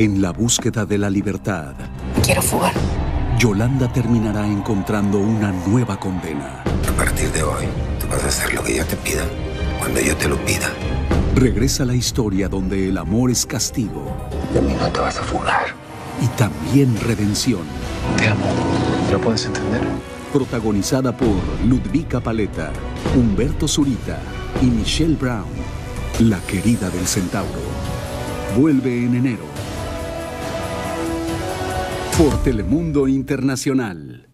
En la búsqueda de la libertad, Quiero fugar. Yolanda terminará encontrando una nueva condena. A partir de hoy, tú vas a hacer lo que yo te pida, cuando yo te lo pida. Regresa la historia donde el amor es castigo De mí no te vas a fugar. y también redención. Te amo. ¿Lo puedes entender? Protagonizada por Ludvika Paleta, Humberto Zurita y Michelle Brown. La querida del centauro. Vuelve en enero. Por Telemundo Internacional.